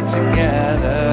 together.